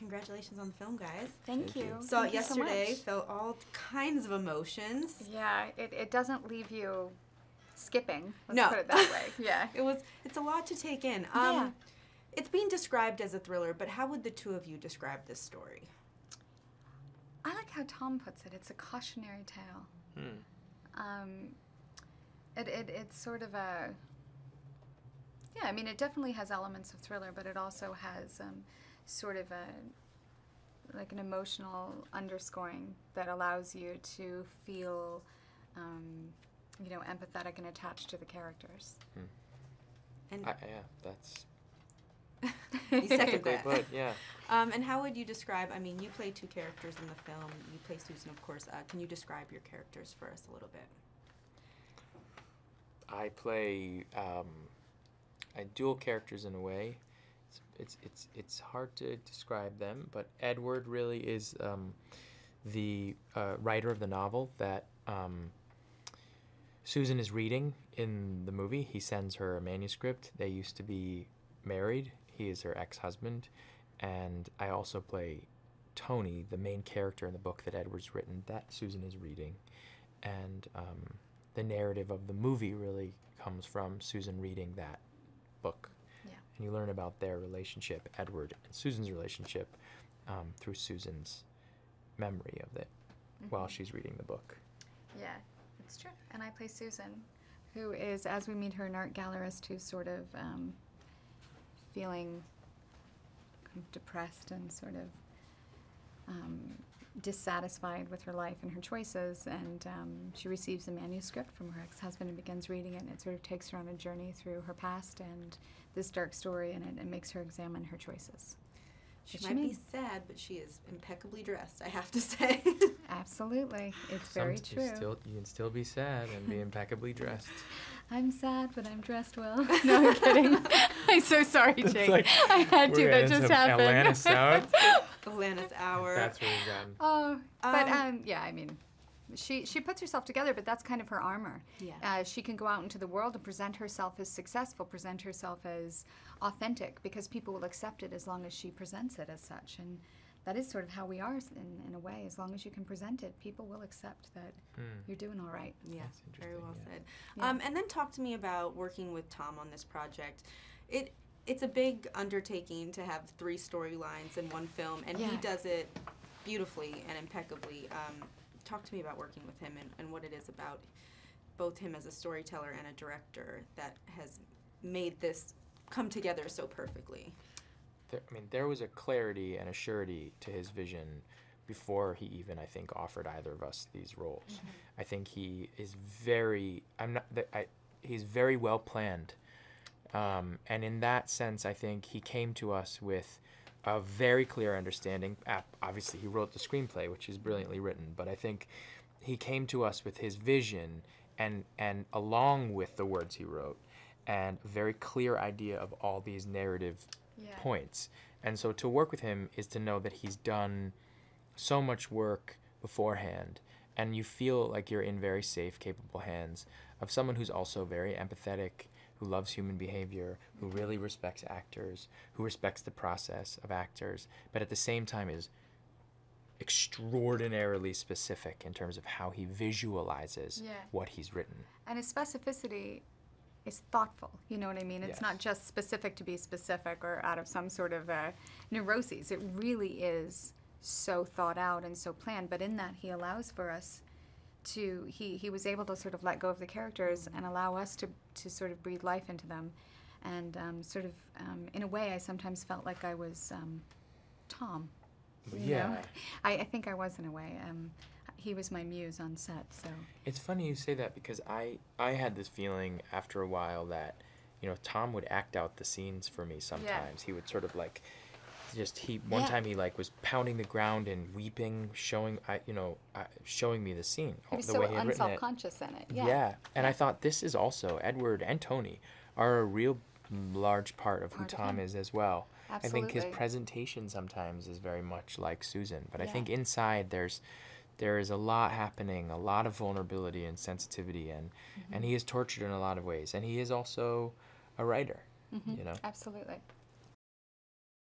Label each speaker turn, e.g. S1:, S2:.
S1: congratulations on the film, guys.
S2: Thank,
S3: Thank
S2: you.
S3: you.
S1: Saw
S2: Thank
S1: it
S2: you so
S1: yesterday, felt all kinds of emotions.
S2: Yeah, it, it doesn't leave you skipping. Let's
S1: No.
S2: put it that way. Yeah.
S1: It was it's a lot to take in. Um
S2: Yeah.
S1: it's being described as a thriller, but how would the two of you describe this story?
S2: I like how Tom puts it. It's a cautionary tale.
S3: Hmm.
S2: Um, it, it it's sort of a yeah. I mean, it definitely has elements of thriller, but it also has um, sort of a like an emotional underscoring that allows you to feel, um, you know, empathetic and attached to the characters.
S1: And
S3: I, yeah, that's
S1: you second
S3: perfectly
S1: that.
S3: put. Yeah.
S1: Um, and how would you describe? I mean, you play two characters in the film. You play Susan, of course. Uh, can you describe your characters for us a little bit?
S3: I play um, I dual characters in a way. It's, it's it's hard to describe them, but Edward really is um, the uh, writer of the novel that um, Susan is reading in the movie. He sends her a manuscript. They used to be married. He is her ex-husband, and I also play Tony, the main character in the book that Edward's written that Susan is reading, and um, the narrative of the movie really comes from Susan reading that book. And you learn about their relationship, Edward and Susan's relationship, um, through Susan's memory of it while she's reading the book.
S2: Yeah, it's true. And I play Susan, who is, as we meet her, an art gallerist who's sort of um, feeling kind of depressed and sort of um, dissatisfied with her life and her choices. And um, she receives a manuscript from her ex husband and begins reading it. And it sort of takes her on a journey through her past and this dark story, and it, it makes her examine her choices.
S1: She
S2: What
S1: might be sad, but she is impeccably dressed. I have to say.
S2: Absolutely. It's very
S3: Some-
S2: true.
S3: You, still, you can still be sad and be impeccably dressed.
S2: I'm sad, but I'm dressed well. No, I'm kidding. I'm so sorry,
S3: It's
S2: Jake.
S3: like,
S2: I had to.
S3: we're
S2: That
S3: into
S2: just
S3: some
S2: happened.
S3: Atlanta sound.
S1: Atlantis Hour.
S3: That's where we've gotten.
S2: oh, but
S1: Um,
S2: um, yeah, I mean, she she puts herself together, but that's kind of her armor.
S1: Yeah.
S2: Uh, she can go out into the world and present herself as successful, present herself as authentic, because people will accept it as long as she presents it as such. And that is sort of how we are in, in a way. As long as you can present it, people will accept that
S3: Hmm.
S2: you're doing all right.
S1: Yeah, very well
S3: yeah.
S1: said.
S2: Yeah.
S1: Um, and then talk to me about working with Tom on this project. It it's a big undertaking to have three storylines in one film, and he does it beautifully and impeccably. Um, talk to me about working with him and, and what it is about both him as a storyteller and a director that has made this come together so perfectly.
S3: There, I mean, there was a clarity and a surety to his vision before he even, I think, offered either of us these roles. I think he is very. I'm not. that I. He's very well planned, um, and in that sense, I think he came to us with a very clear understanding. Obviously, he wrote the screenplay, which is brilliantly written, but I think he came to us with his vision and and along with the words he wrote and a very clear idea of all these narrative
S2: Yeah.
S3: points. And so to work with him is to know that he's done so much work beforehand and you feel like you're in very safe, capable hands of someone who's also very empathetic, who loves human behavior, who really respects actors, who respects the process of actors, but at the same time is extraordinarily specific in terms of how he visualizes
S2: Yeah.
S3: what he's written.
S2: And his specificity is thoughtful. You know what I mean? It's
S3: Yes.
S2: not just specific to be specific or out of some sort of uh, neuroses. It really is so thought out and so planned. But in that, he allows for us to. He he was able to sort of let go of the characters and allow us to to sort of breathe life into them, and um, sort of um, in a way, I sometimes felt like I was um, Tom.
S3: Yeah.
S2: I, I think I was in a way. Um, he was my muse on set, so.
S3: It's funny you say that because I I had this feeling after a while that you know Tom would act out the scenes for me sometimes. Yeah. He would sort of like just he one
S2: Yeah.
S3: time he like was pounding the ground and weeping, showing I you know uh, showing me the scene
S2: He was
S3: the
S2: so
S3: way he had written it.
S2: unself-conscious in it.
S3: Yeah.
S2: Yeah.
S3: and I thought this is also Edward and Tony are a real large part of who
S2: of
S3: Tom
S2: him.
S3: is as well. Absolutely. I think his presentation sometimes is very much like Susan, but I think inside there's there is a lot happening, a lot of vulnerability and sensitivity, and
S2: Mm-hmm.
S3: and he is tortured in a lot of ways, and he is also a writer. You know,
S2: Absolutely.